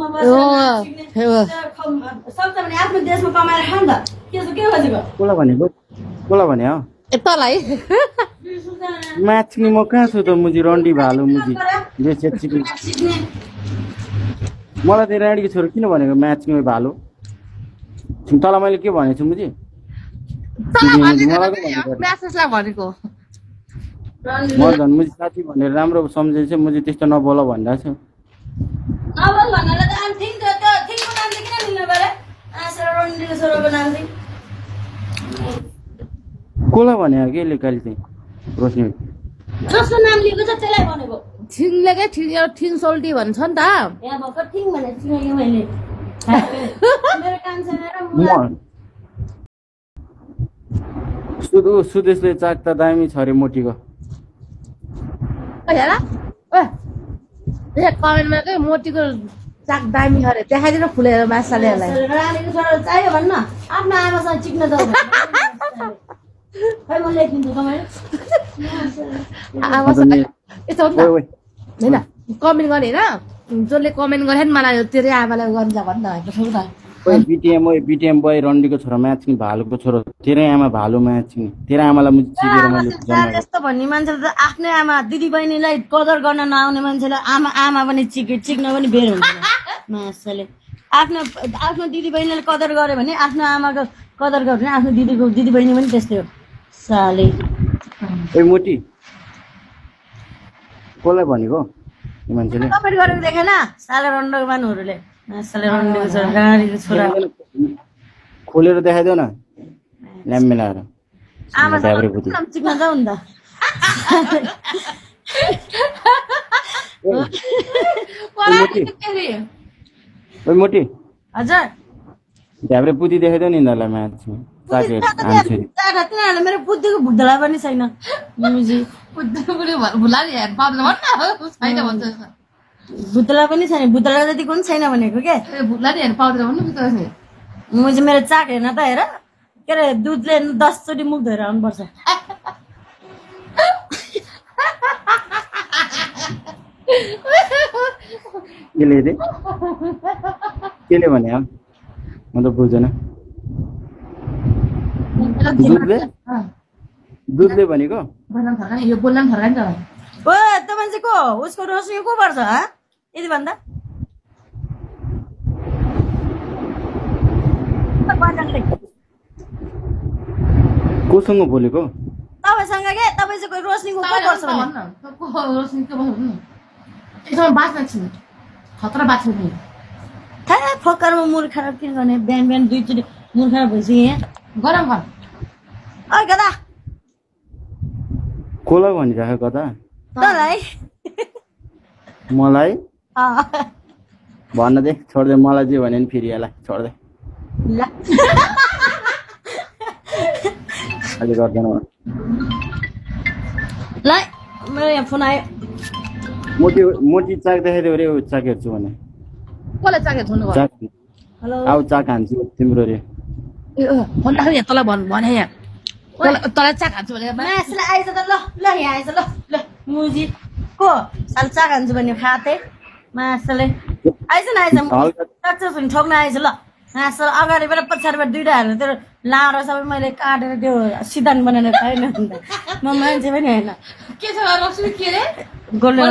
देशमा हो, बसेर सिक्ने, हो। खम- सक्छ भने आफ्नो देशमा कमाएर खाऊ न त के छ के खोजेको कसलाई भनेको कसलाई भने हो ए तँलाई म्याच नि म कहाँ छु त मुजी रन्डी भालु मुजी मलाई त राडीको छोरो किन भनेको म्याच नि भालु तँलाई मैले के भनेको छु मुजी भनेको म झन् मुजी साथी भनेर राम्रो सम्झेर चाहिँ मुजी त्यस्तो नबोल भनिरहेको छु भन्नाले त आम थिङ त थिङको नाम चाहिँ किन लिनु पऱ्यो आँसेर रन्डीको छोरोको नाम चाहिँ कसलाई भने कि लेखाली चाहिँ? रोशनी। जसको नाम लिएको छ त्यसलाई भनेको ठिङले क्या ठिङ एउटा ठिङ सोल्टी भन्छ नि त। यहाँ भर्खर थिङ भनेर चिनाएँ मैले मेरो कान छैन र सुदु सुदेशले चाक त दामी छ अरे मोटीको कमेन्टमा के मोटीको चाक दामी अरे देखाइदिनु फुलेर मासालेहरूलाई चाहियो भन्न। आफ्नो आमासँग चिक्न त होइन कमेन्ट गर्ने होइन? जसले कमेन्ट गरे नि मलाई तेरै आमालाई गर्छ भन्न। बिटिएम ओइ बिटिएम बोय रन्डीको छोरो म्याच नि भालुको छोरो। तेरै आमा भालु म्याच नि तेरो आमालाई मुजी चिरेर मैले यस्तो भन्ने मान्छेले त आफ्नै आमा दिदी बहिनीलाई कदर गर्न नआउने मान्छेलाई आमा आमा पनि चिके चिक्न पनि बेर हुन्छ। मासले। आफ्नो आफ्नो दिदी बहिनीले कदर गर्यो भने आफ्नो आमाको कदर गर्यो भने आफ्नो दिदीको दिदी बहिनी पनि त्यस्तै हो। साले। ओइ मोटी। कसलाई भनेको यो मान्छेले? कमेन्ट गरेको देखेन साले रन्डको मानुहरूले साले रन्डको छोरा गाडीको छोरा। खोलेर देखाइदेऊ न। ल्याम मिलाएर। आमा चिक्न जाऊ नि त। ओइ मोटी। हजुर। ढ्याब्रे पुती देखाइदेऊ नि यिनीहरूलाई म्याचमा चाकेर हान्छु चाटा तिनीहरूले मेरो बुद्धिको भुक्दला पनि छैन। भुतला पनि छैन भुतला जतिको पनि छैन। भनेको के? म चाहिँ मेरो चाक हेर्न त हेर। के अरे दुधले दसचोटि मुख धोएर आउनुपर्छ। केले भने अब म त बुझ्दैन। दुधले? दुधले भनेको? यो बोल्न फर्काने त ओ त्यो मान्छे को? हो? उसको रोशनी को पर्छ हा? यति भन्दा? कोसँग बोलेको? तपाईँसँग के? तपाईँ चाहिँ रोशनीको को पर्छ भने? यसमा बाँच्न छिन् खतरा बाँच्नु फक्कारमा मुर खराब किन गर्ने बिहान बिहान दुईचोटि मुर खराब भइसक्यो यहाँ गरम घर ओ गदा कसलाई भनिराख्यो कता तँलाई मलाई भन्न दे छोड्दे मलाई जे भने नि फेरि यसलाई छोड्दे ल अहिले गर्दैन। ल मेरो यहाँ फोन आयो मोटी मोटी चाक देखाइदियो अरे ऊ चाक हेर्छु भने कसले चाके थुन्नु भयो हेलो आऊ चाक हान्छु तिम्रो अरे ए, राख्नु यहाँ तँलाई भन् भने यहाँ तँलाई तँलाई चाक हान्छु भने मासुलाई आएछ त ल ल यहाँ आएछ ल ल मुजी को साल चाक हान्छु भन्ने खाते मासुले आएछ न आएछ सक्सेस हुने ठोक्न आएछ ल मासु अगाडिबाट पछाडिबाट दुइटा हाल्नु त्यो लाएर सबै मैले काटेर त्यो सिद्धान्त बनाएर खाएन म मान्छे पनि होइन के छ रक्सी के रे गोल्डन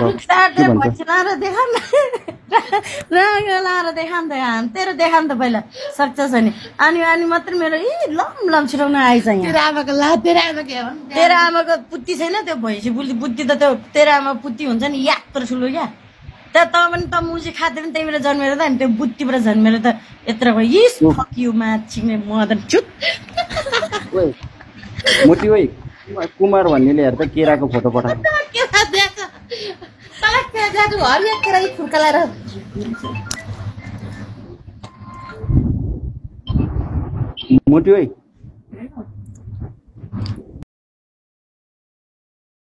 र के साटे भन्छ भन्छ लाएर देखा न रङ्ग लाएर देखा नि त यहाँ तेरो देखा नि त पहिला सक्छ नि अनि अनि मात्रै मेरो इ लम लम छिराउन आएछ यहाँ तेरो आमाको ला तेरो आमा के भन् तेरो आमाको पुत्ती छैन त्यो भैँसी बुद्धि बुद्धि त त्यो तेरो आमा पुत्ती हुन्छ नि यात्रो ठुलो क्या त्यहाँ त पनि त मुजी खाँदै पनि त्यही बेला जन्मेर त अनि त्यो बुत्तीबाट जन्मेर त यत्रो भयो इस फक्यु माछिने मदन चुत ओइ मोटी ओइ कुमार भन्नेले हेर त केराको फोटो पठाएको जादु हरिया केरा फुर्का लाएर मोटी ओइ